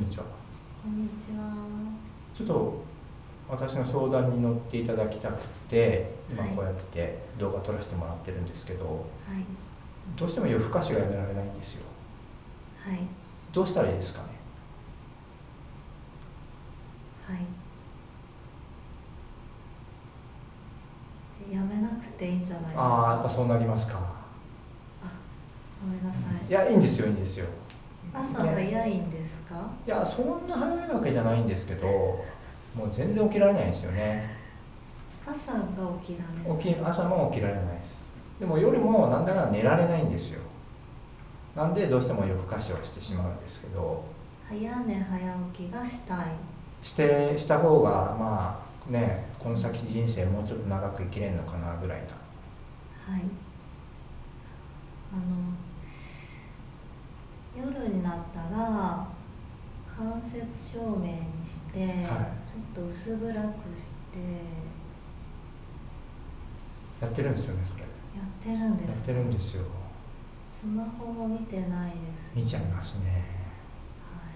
にちはこんにちは。ちょっと私の相談に乗っていただきたくて今はいこうやって動画撮らせてもらってるんですけど、はい。どうしても夜更かしがやめられないんですよはい。どうしたらいいですかね？はい。やめなくていいんじゃないですか？ああやっぱそうなりますかあごめんなさい。いやいいんですよいいんですよ朝早いんですか？いやそんな早いわけじゃないんですけどもう全然起きられないんですよね朝が起きられる。起き朝も起きられないですでも夜もなんだか寝られないんですよなんでどうしても夜更かしをしてしまうんですけど早寝早起きがしたい。してした方がまあねこの先人生もうちょっと長く生きれるのかなぐらいなはい。あの夜になったら間接照明にして、はい。ちょっと薄暗くして。やってるんですよねそれ。やってるんです。やってるんですよ。スマホも見てないです。見ちゃいますね。はい。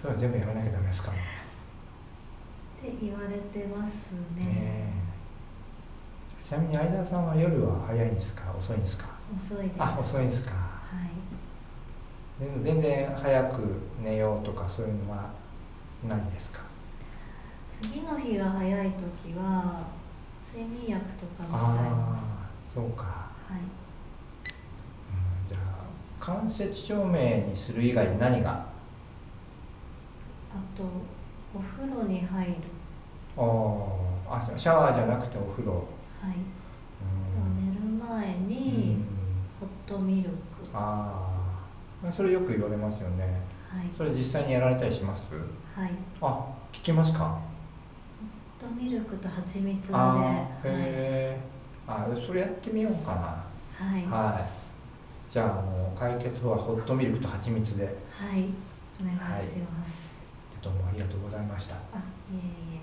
それは全部やらなきゃダメですか？ねって言われてますね。ねえ。ちなみに相沢さんは夜は早いんですか？遅いんですか？遅いです。あ遅いんですか。はい全然早く寝ようとかそういうのはないですか？次の日が早い時は睡眠薬とか飲んじゃいます。ああそうか、はい。うん、じゃあ間接照明にする以外に何が？あとお風呂に入る。あーあシャワーじゃなくてお風呂。はい、うん。寝る前うにん。ホットミルク。ああそれよく言われますよね。はい。それ実際にやられたりします？はい。あ聞きますか？ホットミルクと蜂蜜で。ああはい、へえあそれやってみようかな。はい。はい。じゃあもう解決はホットミルクと蜂蜜で。はい。お願いします、どうもありがとうございました。あいえいえ